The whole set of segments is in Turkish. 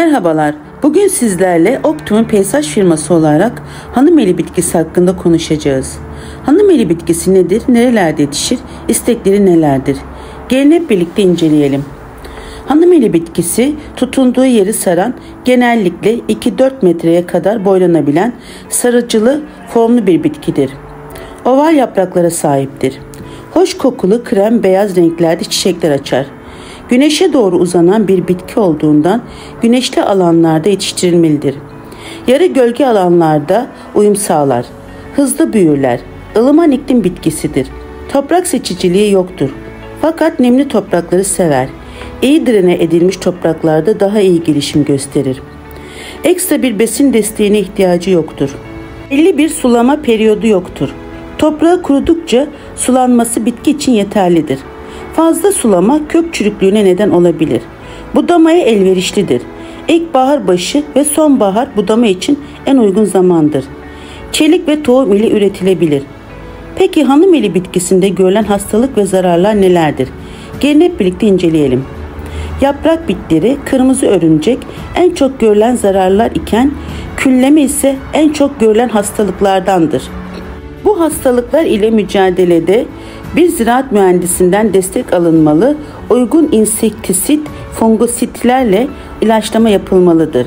Merhabalar. Bugün sizlerle Optimum Peyzaj firması olarak hanımeli bitkisi hakkında konuşacağız. Hanımeli bitkisi nedir, nerelerde yetişir, istekleri nelerdir? Gelin hep birlikte inceleyelim. Hanımeli bitkisi tutunduğu yeri saran genellikle 2-4 metreye kadar boylanabilen sarıcılı formlu bir bitkidir. Oval yapraklara sahiptir. Hoş kokulu krem beyaz renklerde çiçekler açar. Güneşe doğru uzanan bir bitki olduğundan güneşli alanlarda yetiştirilmelidir. Yarı gölge alanlarda uyum sağlar. Hızlı büyürler. ılıman iklim bitkisidir. Toprak seçiciliği yoktur. Fakat nemli toprakları sever. İyi direne edilmiş topraklarda daha iyi gelişim gösterir. Ekstra bir besin desteğine ihtiyacı yoktur. Belli bir sulama periyodu yoktur. Toprağı kurudukça sulanması bitki için yeterlidir. Fazla sulama kök çürüklüğüne neden olabilir. Budamaya elverişlidir. İlkbahar başı ve sonbahar budama için en uygun zamandır. Çelik ve tohum ile üretilebilir. Peki hanım eli bitkisinde görülen hastalık ve zararlar nelerdir? Gelin hep birlikte inceleyelim. Yaprak bitleri, kırmızı örümcek en çok görülen zararlar iken külleme ise en çok görülen hastalıklardandır. Bu hastalıklar ile mücadelede bir ziraat mühendisinden destek alınmalı, uygun insektisit, fungositlerle ilaçlama yapılmalıdır.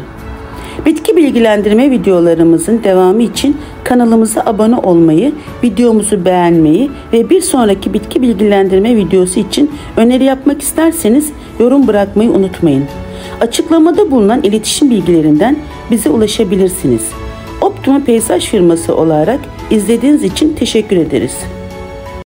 Bitki bilgilendirme videolarımızın devamı için kanalımıza abone olmayı, videomuzu beğenmeyi ve bir sonraki bitki bilgilendirme videosu için öneri yapmak isterseniz yorum bırakmayı unutmayın. Açıklamada bulunan iletişim bilgilerinden bize ulaşabilirsiniz. Optimum Peyzaj firması olarak izlediğiniz için teşekkür ederiz.